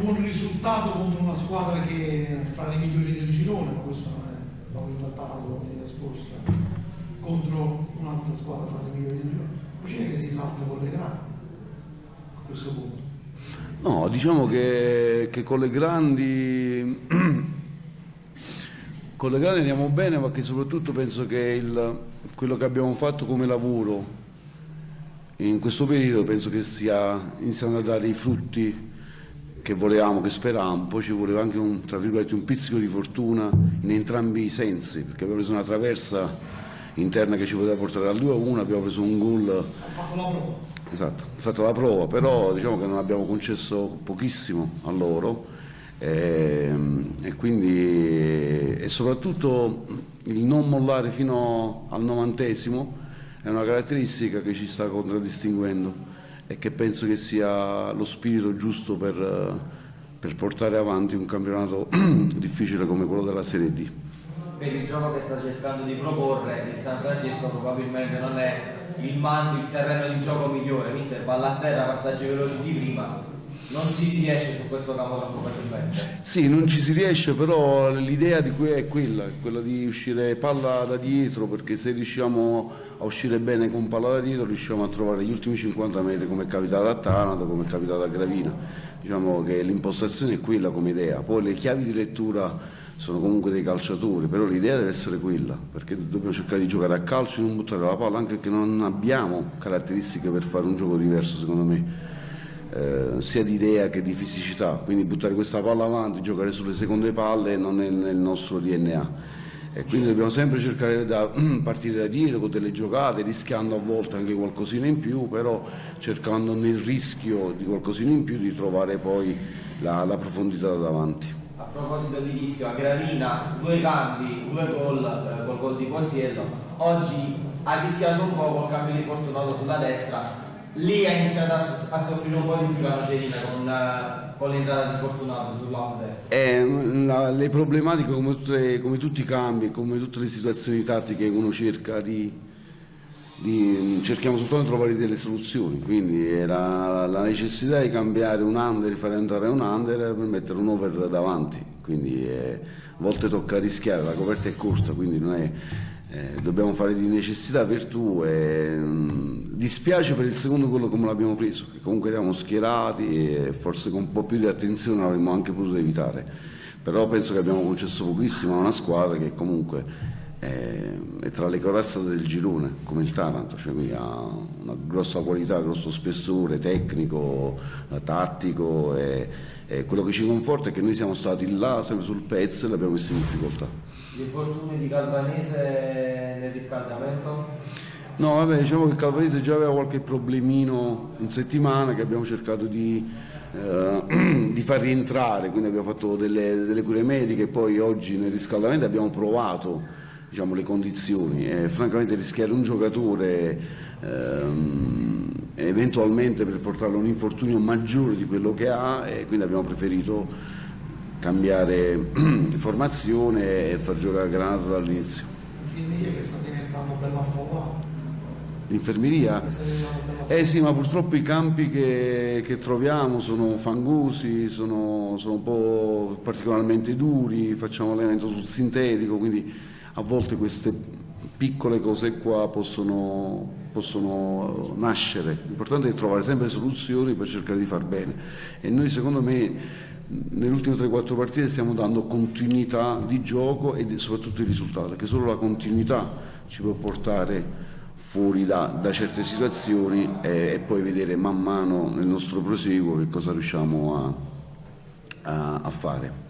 buon risultato contro una squadra che è fra le migliori del girone, ma questo non è, l'ho ribaltato domenica scorsa, contro un'altra squadra fra le migliori del girone. Poi che si salta con le grandi a questo punto. No, diciamo che, che con le grandi con le grandi andiamo bene, ma che soprattutto penso che il, quello che abbiamo fatto come lavoro in questo periodo penso che stia iniziando a dare i frutti che volevamo, che speravamo, poi ci voleva anche un, un pizzico di fortuna in entrambi i sensi, perché abbiamo preso una traversa interna che ci poteva portare al 2-1, abbiamo preso un gol. Esatto, ha fatto la prova, però diciamo che non abbiamo concesso pochissimo a loro e, ehm, e quindi e soprattutto il non mollare fino al novantesimo è una caratteristica che ci sta contraddistinguendo e che penso che sia lo spirito giusto per, per portare avanti un campionato difficile come quello della Serie D. Per il gioco che sta cercando di proporre il San Francesco probabilmente non è il mando, il terreno di gioco migliore, mister palla a terra, passaggi veloci di prima, non ci si riesce su questo campo facilmente. Sì, non ci si riesce, però l'idea di cui è quella, quella di uscire palla da dietro, perché se riusciamo a uscire bene con palla da dietro riusciamo a trovare gli ultimi 50 metri come è capitato a Taranto, come è capitato a Gravina. Diciamo che l'impostazione è quella come idea, poi le chiavi di lettura sono comunque dei calciatori, però l'idea deve essere quella, perché dobbiamo cercare di giocare a calcio e non buttare la palla, anche perché non abbiamo caratteristiche per fare un gioco diverso secondo me, eh, sia di idea che di fisicità, quindi buttare questa palla avanti, giocare sulle seconde palle non è nel nostro DNA. E quindi dobbiamo sempre cercare di partire da dietro con delle giocate, rischiando a volte anche qualcosina in più, però cercando nel rischio di qualcosina in più di trovare poi la, la profondità da davanti proposito di rischio, a Gravina due cambi, due gol eh, col gol di Ponziello, oggi ha rischiato un po' col cambio di Fortunato sulla destra, lì ha iniziato a, a soffrire un po' di più la Nocerina con, uh, con l'entrata di Fortunato sul lato destro. Eh, la, le problematiche come, tutte, come, tutti i cambi, come tutte le situazioni tattiche uno cerca di, di, cerchiamo soltanto di trovare delle soluzioni, quindi era la necessità di cambiare un under, di fare entrare un under per mettere un over davanti, quindi eh, a volte tocca rischiare, la coperta è corta, quindi è, eh, dobbiamo fare di necessità virtù e mh, mm, dispiace per il secondo quello come l'abbiamo preso, che comunque eravamo schierati e forse con un po' più di attenzione l'avremmo anche potuto evitare, però penso che abbiamo concesso pochissimo a una squadra che comunque è tra le corazze del girone come il Taranto, cioè ha una grossa qualità, grosso spessore tecnico, tattico e, e, quello che ci conforta è che noi siamo stati là sempre sul pezzo e l'abbiamo messo in difficoltà. Gli infortuni di Calvanese nel riscaldamento? No, vabbè, diciamo che Calvanese già aveva qualche problemino in settimana che abbiamo cercato di, eh, di far rientrare, quindi abbiamo fatto delle, delle cure mediche e poi oggi nel riscaldamento abbiamo provato diciamo, le condizioni e francamente rischiare un giocatore ehm, eventualmente per portarlo a un infortunio maggiore di quello che ha e quindi abbiamo preferito cambiare formazione e far giocare Granato dall'inizio. L'infermeria che sta diventando bella affollata. L'infermeria? Eh sì, ma purtroppo i campi che, che troviamo sono fangosi, sono, sono, un po' particolarmente duri, facciamo allenamento sul sintetico, quindi a volte queste piccole cose qua possono, possono nascere, l'importante è trovare sempre soluzioni per cercare di far bene e noi secondo me nelle ultime 3-4 partite stiamo dando continuità di gioco e soprattutto di risultato, perché solo la continuità ci può portare fuori da, da certe situazioni e, e, poi vedere man mano nel nostro proseguo che cosa riusciamo a, a, a fare.